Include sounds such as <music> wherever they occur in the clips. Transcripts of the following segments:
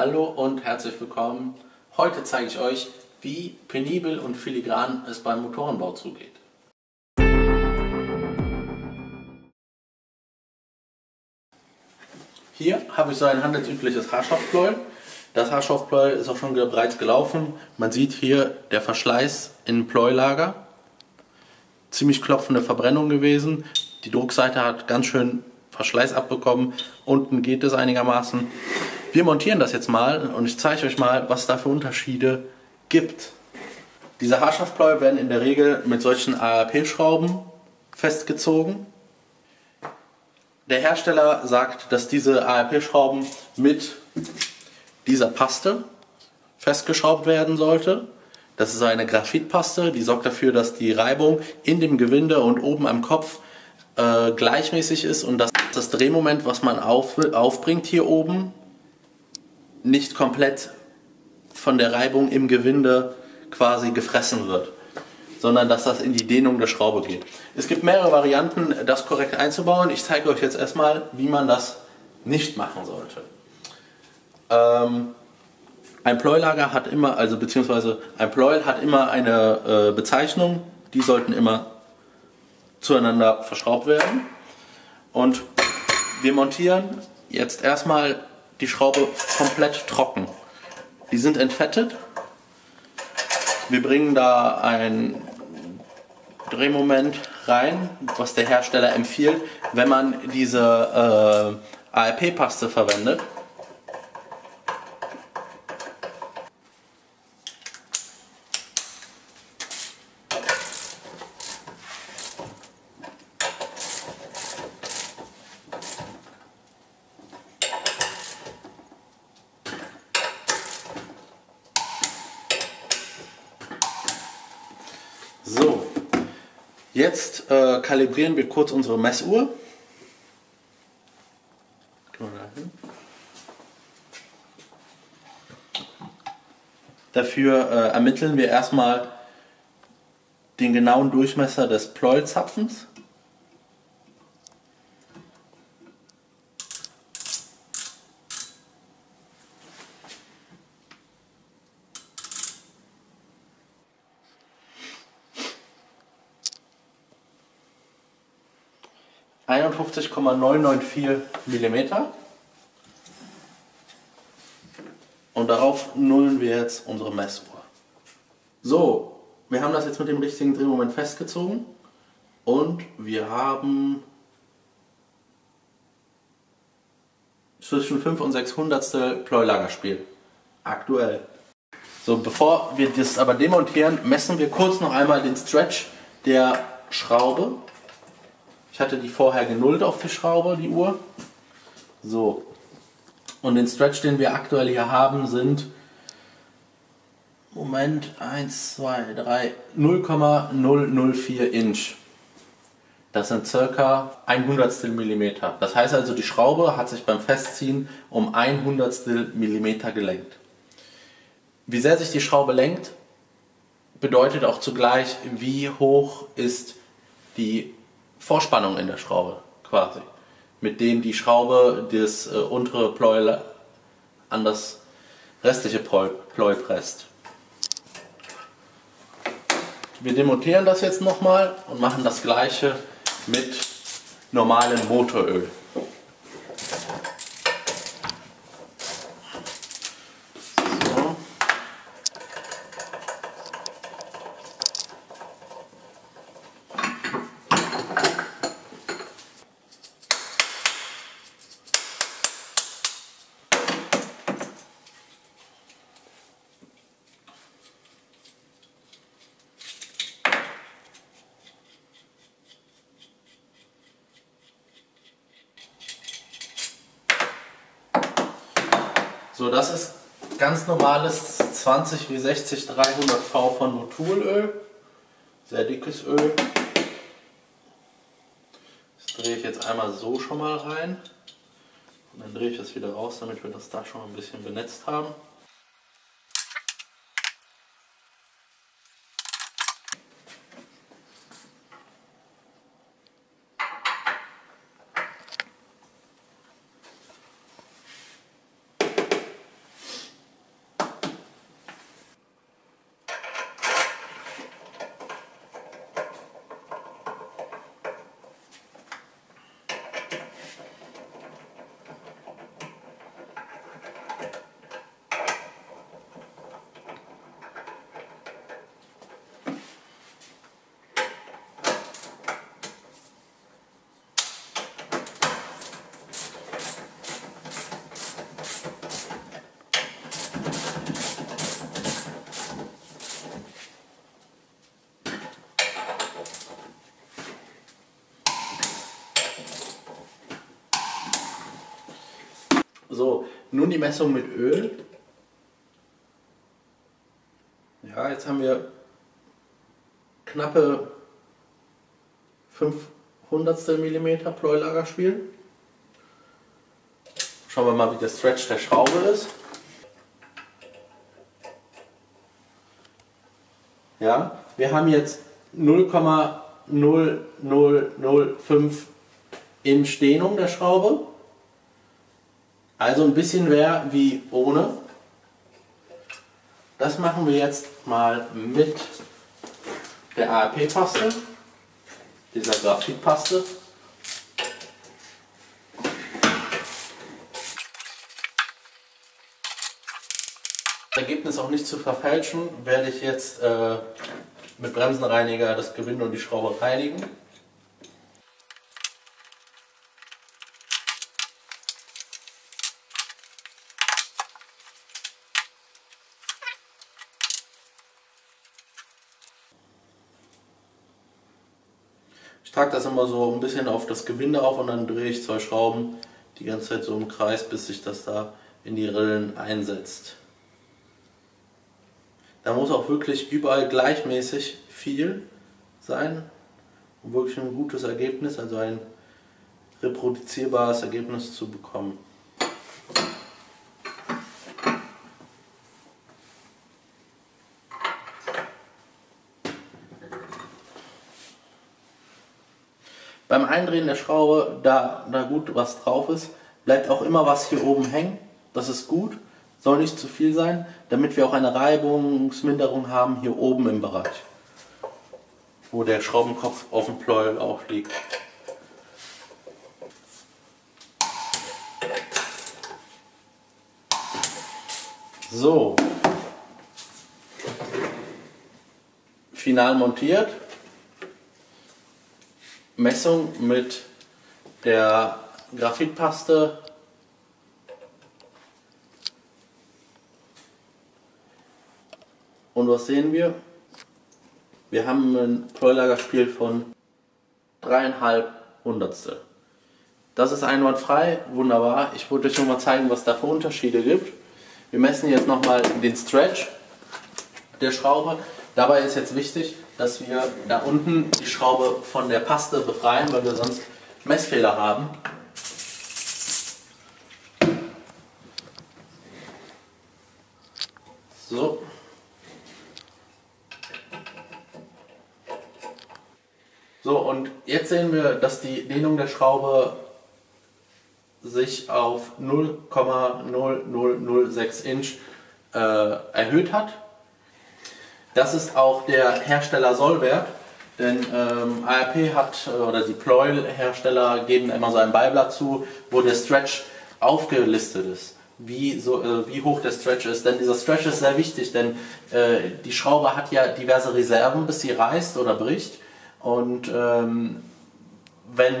Hallo und herzlich willkommen. Heute zeige ich euch, wie penibel und filigran es beim Motorenbau zugeht. Hier habe ich so ein handelsübliches Haarschaftpleuel. Das Haarschaftpleuel ist auch schon bereits gelaufen. Man sieht hier der Verschleiß im Pleulager. Ziemlich klopfende Verbrennung gewesen. Die Druckseite hat ganz schön Verschleiß abbekommen. Unten geht es einigermaßen. Wir montieren das jetzt mal und ich zeige euch mal, was da für Unterschiede gibt. Diese Haarschaftpleuel werden in der Regel mit solchen ARP-Schrauben festgezogen. Der Hersteller sagt, dass diese ARP-Schrauben mit dieser Paste festgeschraubt werden sollte. Das ist eine Graphitpaste, die sorgt dafür, dass die Reibung in dem Gewinde und oben am Kopf äh, gleichmäßig ist und dass das Drehmoment, was man auf, aufbringt hier oben, nicht komplett von der Reibung im Gewinde quasi gefressen wird sondern dass das in die Dehnung der Schraube geht. Es gibt mehrere Varianten, das korrekt einzubauen. Ich zeige euch jetzt erstmal, wie man das nicht machen sollte. Ähm, ein Pleulager hat immer, also beziehungsweise ein Pleuel hat immer eine äh, Bezeichnung, die sollten immer zueinander verschraubt werden. Und wir montieren jetzt erstmal die Schraube komplett trocken. Die sind entfettet wir bringen da ein Drehmoment rein, was der Hersteller empfiehlt, wenn man diese äh, ARP-Paste verwendet. So, jetzt äh, kalibrieren wir kurz unsere Messuhr. Dafür äh, ermitteln wir erstmal den genauen Durchmesser des Pleuelzapfens. 51,994 mm. Und darauf nullen wir jetzt unsere Messuhr. So, wir haben das jetzt mit dem richtigen Drehmoment festgezogen und wir haben zwischen 5 und 6 Hundertstel Pleulagerspiel. Aktuell. So, bevor wir das aber demontieren, messen wir kurz noch einmal den Stretch der Schraube ich hatte die vorher genullt auf die Schraube, die Uhr. So. Und den Stretch, den wir aktuell hier haben, sind Moment 1, 2, 3, 0,004 Inch. Das sind circa 1 Hundertstel Millimeter. Das heißt also, die Schraube hat sich beim Festziehen um 1 Hundertstel Millimeter gelenkt. Wie sehr sich die Schraube lenkt, bedeutet auch zugleich, wie hoch ist die Vorspannung in der Schraube quasi, mit dem die Schraube das äh, untere Pleuel an das restliche Pleu, presst. Wir demontieren das jetzt nochmal und machen das gleiche mit normalem Motoröl. So, das ist ganz normales 20 wie 60 300 V von Motulöl. Sehr dickes Öl. Das drehe ich jetzt einmal so schon mal rein. Und dann drehe ich das wieder raus, damit wir das da schon ein bisschen benetzt haben. Nun die Messung mit Öl. Ja, jetzt haben wir knappe 500 mm Pleuelagerspiel. Schauen wir mal, wie der Stretch der Schraube ist. Ja, wir haben jetzt 0,0005 Inch Dehnung der Schraube. Also ein bisschen mehr wie ohne. Das machen wir jetzt mal mit der ARP-Paste, dieser Graphitpaste. Das Ergebnis auch nicht zu verfälschen, werde ich jetzt äh, mit Bremsenreiniger das Gewinde und die Schraube reinigen. Trage das immer so ein bisschen auf das Gewinde auf und dann drehe ich zwei Schrauben die ganze Zeit so im Kreis, bis sich das da in die Rillen einsetzt. Da muss auch wirklich überall gleichmäßig viel sein, um wirklich ein gutes Ergebnis, also ein reproduzierbares Ergebnis zu bekommen. Beim Eindrehen der Schraube, da, da gut was drauf ist, bleibt auch immer was hier oben hängen. Das ist gut, soll nicht zu viel sein, damit wir auch eine Reibungsminderung haben hier oben im Bereich, wo der Schraubenkopf auf dem Pleuel auch liegt. So, final montiert. Messung mit der Graphitpaste und was sehen wir? Wir haben ein Pleuelagerspiel von dreieinhalb Hundertstel. Das ist einwandfrei, wunderbar. Ich wollte euch nur mal zeigen, was da für Unterschiede gibt. Wir messen jetzt nochmal den Stretch der Schraube. Dabei ist jetzt wichtig, dass wir da unten die Schraube von der Paste befreien, weil wir sonst Messfehler haben. So. So, und jetzt sehen wir, dass die Dehnung der Schraube sich auf 0,0006 Inch äh, erhöht hat. Das ist auch der Hersteller-Sollwert, denn ähm, ARP hat, äh, oder die Pleuel-Hersteller geben immer so ein Beiblatt zu, wo der Stretch aufgelistet ist, wie, so, äh, wie hoch der Stretch ist. Denn dieser Stretch ist sehr wichtig, denn äh, die Schraube hat ja diverse Reserven, bis sie reißt oder bricht. Und ähm, wenn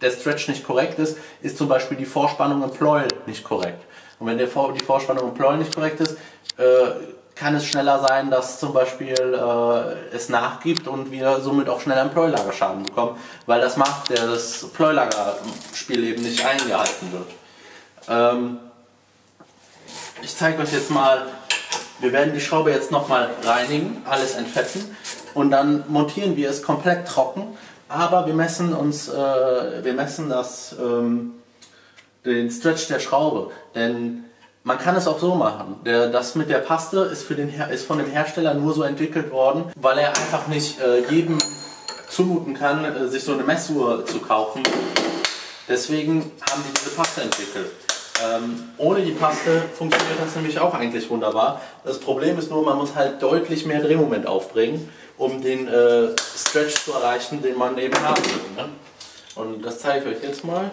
der Stretch nicht korrekt ist, ist zum Beispiel die Vorspannung im Pleuel nicht korrekt. Und wenn der, die Vorspannung im Pleuel nicht korrekt ist, äh, kann es schneller sein, dass zum Beispiel äh, es nachgibt und wir somit auch schneller einen Pleulagerschaden bekommen, weil das macht das Pleulagerspiel eben nicht eingehalten wird. Ähm, ich zeige euch jetzt mal, wir werden die Schraube jetzt nochmal reinigen, alles entfetten und dann montieren wir es komplett trocken, aber wir messen uns, äh, wir messen das, ähm, den Stretch der Schraube, denn man kann es auch so machen. Das mit der Paste ist, für den, ist von dem Hersteller nur so entwickelt worden, weil er einfach nicht äh, jedem zumuten kann, äh, sich so eine Messuhr zu kaufen. Deswegen haben die diese Paste entwickelt. Ähm, ohne die Paste funktioniert das nämlich auch eigentlich wunderbar. Das Problem ist nur, man muss halt deutlich mehr Drehmoment aufbringen, um den äh, Stretch zu erreichen, den man eben haben will. Ne? Und das zeige ich euch jetzt mal.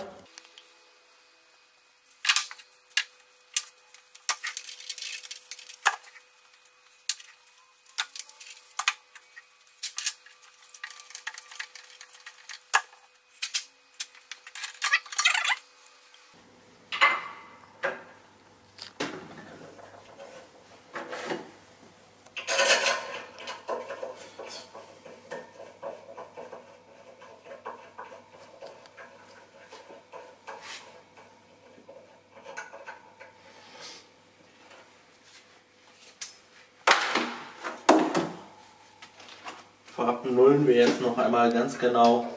Nullen wir jetzt noch einmal ganz genau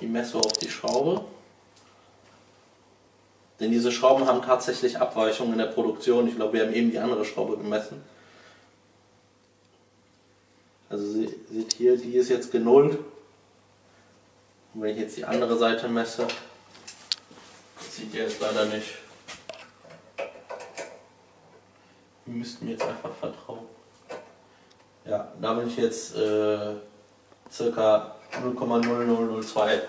die Messung auf die Schraube. Denn diese Schrauben haben tatsächlich Abweichungen in der Produktion. Ich glaube, wir haben eben die andere Schraube gemessen. Also seht hier, die ist jetzt genullt. Und wenn ich jetzt die andere Seite messe, sieht ihr jetzt leider nicht. Ihr müsst mir jetzt einfach vertrauen. Ja, da bin ich jetzt äh, circa 0,0002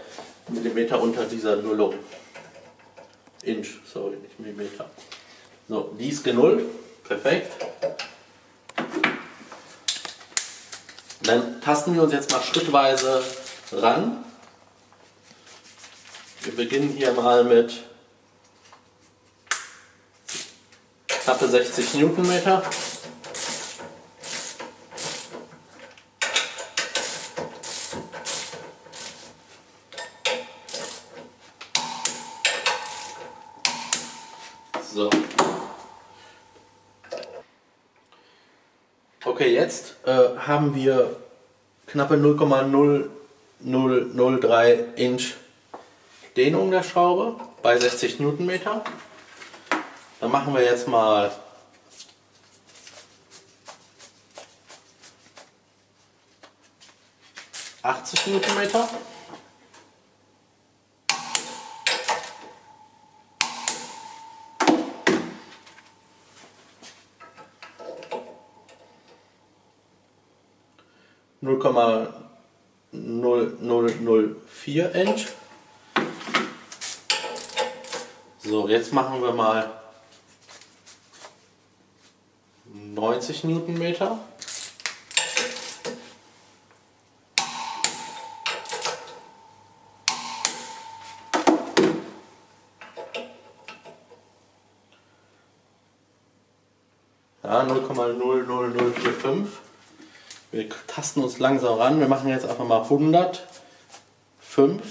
mm unter dieser Nullung. Inch, sorry, nicht Millimeter. So, die ist genullt. Perfekt. Dann tasten wir uns jetzt mal schrittweise ran. Wir beginnen hier mal mit knappe 60 Newtonmeter. So. Okay, jetzt äh, haben wir knappe 0,0003 Inch Dehnung der Schraube bei 60 Newtonmeter. Dann machen wir jetzt mal achtzig Newtonmeter. 0,0004 Inch. So, jetzt machen wir mal 90 Newtonmeter. Ja, 0,00045. Wir tasten uns langsam ran. Wir machen jetzt einfach mal 100. 5.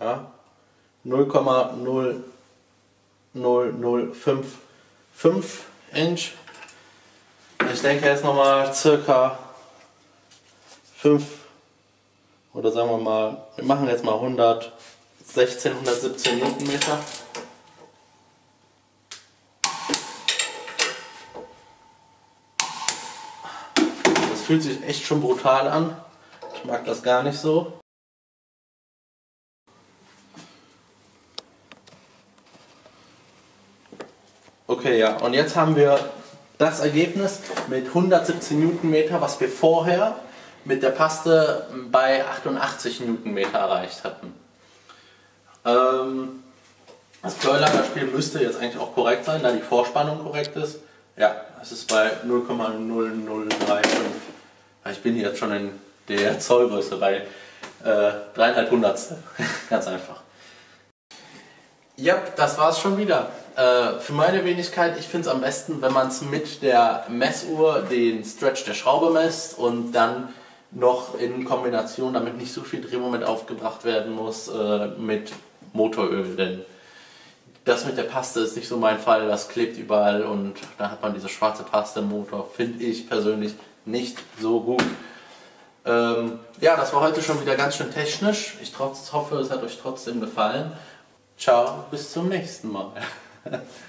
Ja, 0,00055 Inch. Ich denke jetzt nochmal circa 5 oder sagen wir mal, wir machen jetzt mal 116, 117 Newtonmeter. Das fühlt sich echt schon brutal an. Ich mag das gar nicht so. Okay, ja, und jetzt haben wir das Ergebnis mit 117 Newtonmeter, was wir vorher mit der Paste bei 88 Newtonmeter erreicht hatten. Ähm, das Pleuelagerspiel müsste jetzt eigentlich auch korrekt sein, da die Vorspannung korrekt ist. Ja, es ist bei 0,0035. Ich bin jetzt schon in der <laughs> Zollgröße bei äh, 3,5 Hundertstel. <laughs> Ganz einfach. Ja, das war's schon wieder. Äh, für meine Wenigkeit, ich finde es am besten, wenn man es mit der Messuhr den Stretch der Schraube messt und dann noch in Kombination, damit nicht so viel Drehmoment aufgebracht werden muss, äh, mit Motoröl. Denn das mit der Paste ist nicht so mein Fall, das klebt überall und da hat man diese schwarze Paste im Motor, finde ich persönlich nicht so gut. Ähm, ja, das war heute schon wieder ganz schön technisch. Ich trotz, hoffe, es hat euch trotzdem gefallen. Ciao, bis zum nächsten Mal. <laughs>